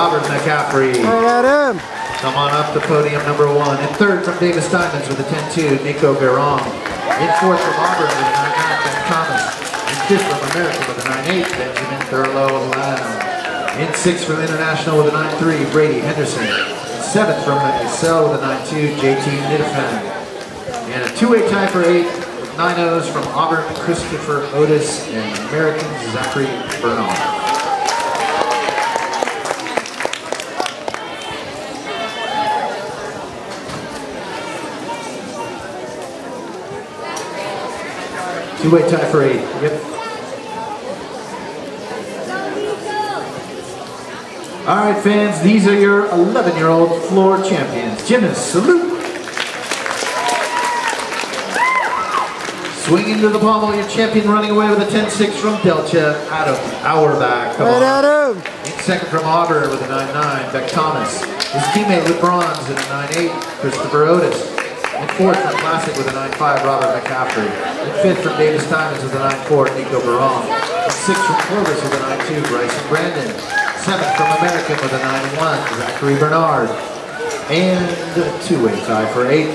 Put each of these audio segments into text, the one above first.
Robert McCaffrey. Right at him. Come on up to podium number one. In third from Davis Diamonds with a 10-2, Nico Veron. In fourth from Auburn with a 9-9, Ben Thomas. In fifth from America with a 9-8, Benjamin Thurlow Lamb. In sixth from International with a 9-3, Brady Henderson. In seventh from Excel with a 9-2, JT Nidafan. And a two-way tie for eight with nine O's from Auburn, Christopher Otis, and American Zachary Bernard. Two-way tie for eight. Yep. All right, fans, these are your 11-year-old floor champions. Gymnast, salute. Swing into the pommel, your champion running away with a 10-6 from Delchev, Adam Auerbach. Come Right on. In second from Auburn with a 9-9, Beck Thomas. His teammate with bronze at a 9-8, Christopher Otis. In fourth from Classic with a 9-5, Robert McCaffrey. In fifth from Davis Diamonds with a 9-4, Nico Baron. In sixth from Clovis with a 9-2, Bryson Brandon. Seventh from American with a 9-1, Zachary Bernard. And a two-way tie for eight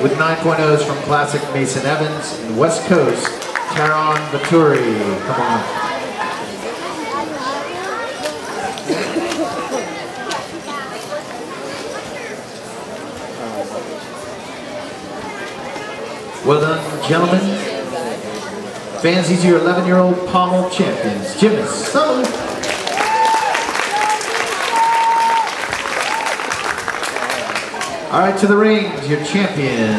with 9.0s from Classic Mason Evans. And West Coast, Taron Vaturi. Come on. Well done, gentlemen. Fans, these are your 11-year-old pommel champions. Gymnasts, salute. All right, to the rings, your champion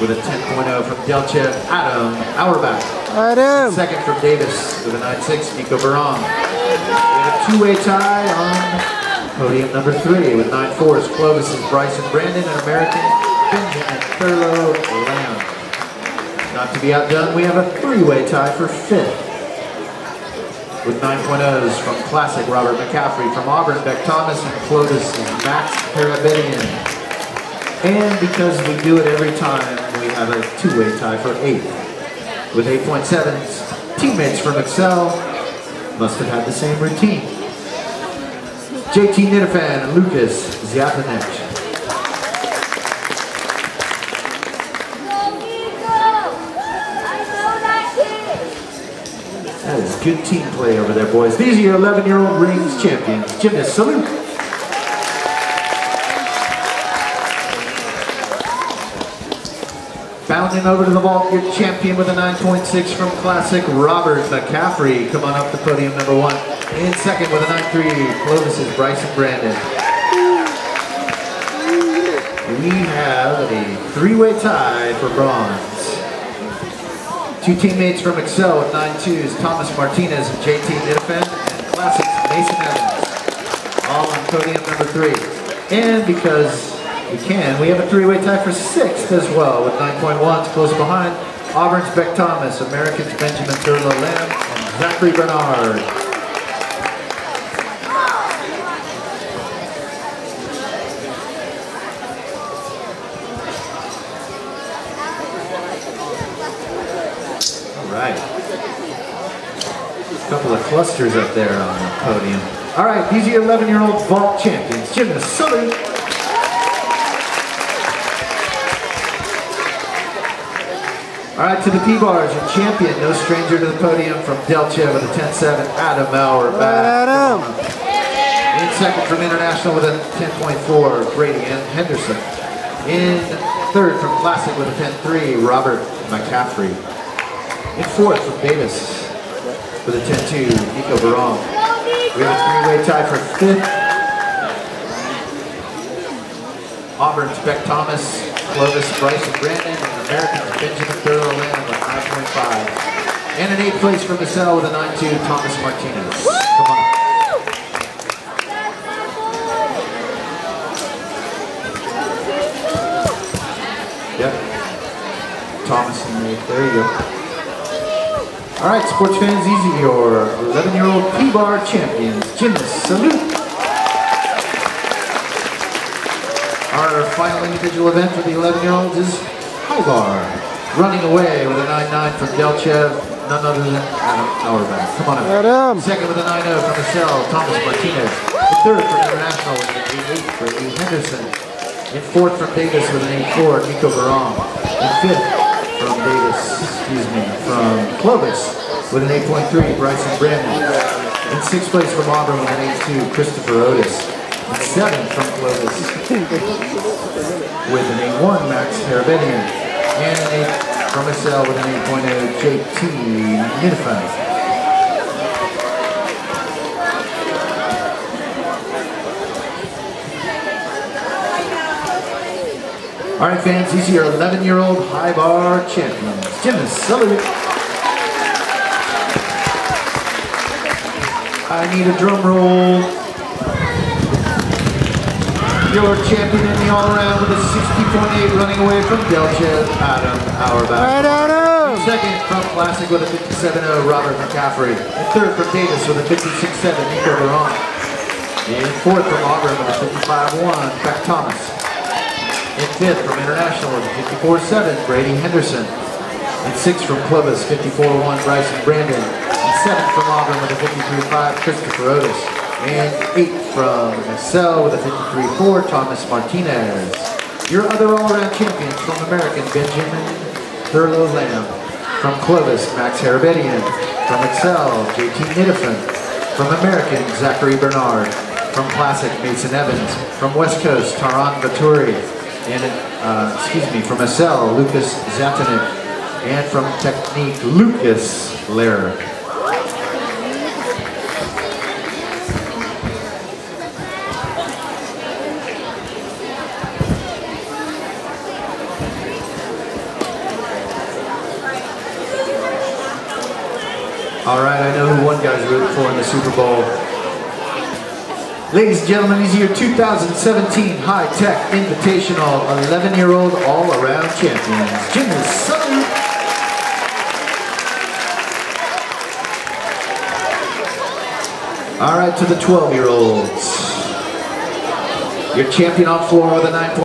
with a 10.0 from Delchev, Adam Auerbach. Him. Second from Davis with a 9.6, Nico Baron. We have a two-way tie on podium number three with 9.4s, Clovis is Bryson Brandon, and American Benjamin Thurlow Lamb. Not to be outdone, we have a three-way tie for fifth with 9.0s from Classic Robert McCaffrey, from Auburn Beck Thomas, and Clovis is Max Harabedian. And because we do it every time, we have a two-way tie for eighth with 8.7s. Teammates from Excel must have had the same routine. JT Nidafan and Lucas Ziapanek. That is good team play over there, boys. These are your 11-year-old rings champions. Gymnast, salute. Bounding over to the vault, your champion with a 9.6 from Classic, Robert McCaffrey. Come on up to podium number one. In second with a 9.3, Clovis is Bryson Brandon. We have a three-way tie for bronze. Two teammates from Excel with 9.2s, Thomas Martinez and JT Nidafan, and Classics Mason Evans. All on podium number three. And because we can, we have a three-way tie for sixth as well with 9.1s close behind. Auburn's Beck Thomas, Americans Benjamin Thurlow Lamb, and Zachary Bernard. Right. A couple of clusters up there on the podium. All right, these are your 11-year-old vault champions. Gymnast Sully. All right, to the P-Bars, your champion, no stranger to the podium from Delchev with a 10-7, Adam back. at. In second from International with a 10.4, Brady and Henderson. In third from Classic with a 10.3, Robert McCaffrey. In fourth from Davis with a 10-2, Nico Baron. We have a three-way tie for fifth. Auburn's Beck Thomas, Clovis Bryson Brandon, and Americans Benjamin Thurlow Lamb with 9.5. And an eighth place from Michelle with a 9-2, Thomas Martinez. Come on. Yep. Thomas and Nate. There you go. All right, sports fans, these are your 11-year-old P-Bar champions. Gymnast, salute. Our final individual event for the 11-year-olds is High Bar. Running away with a 9-9 from Delchev, none other than Adam Auerbach. Come on up. Adam. Second with a 9-0 from Michelle, Thomas Martinez. The third from International with an 8-8, Brady Henderson. In fourth from Davis with an 8-4, Nico Veron. In fifth from Davis, excuse me, from Clovis with an 8.3, Bryson Brandon. In sixth place from Auburn with an 8-2, Christopher Otis. In seventh from Clovis with an 8-1, Max Harabedian. And an 8 from Excel with an 8.0, JT Nidifan. All right, fans, these are your 11-year-old high bar champions. Gymnast, salute. I need a drum roll. Your champion in the all-around with a 60.8 running away from Delchev, Adam Auerbach. Right, Adam! Second from Classic with a 57.0, uh, Robert McCaffrey. And third from Davis with a 56.7, Nico Veron. And fourth from Auburn with a 55.1, Beck Thomas. In fifth from International with 54-7, Brady Henderson. And sixth from Clovis, 54-1, Bryson Brandon. And seventh from Auburn with a 53-5, Christopher Otis. And eighth from Marcel with a 53-4, Thomas Martinez. Your other all-around champions from American, Benjamin Thurlow Lamb. From Clovis, Max Harabedian. From Excel, JT Nidifin. From American, Zachary Bernard. From Classic, Mason Evans. From West Coast, Taran Vaturi and uh, excuse me, from Excel, Lucas Zatanik, and from Technique, Lucas Lehrer. All right, I know who one guy's rooting for in the Super Bowl. Ladies and gentlemen, these are your 2017 High Tech Invitational 11-year-old all-around champions. Gymnast Salute. All right, to the 12-year-olds. Your champion on floor with a 9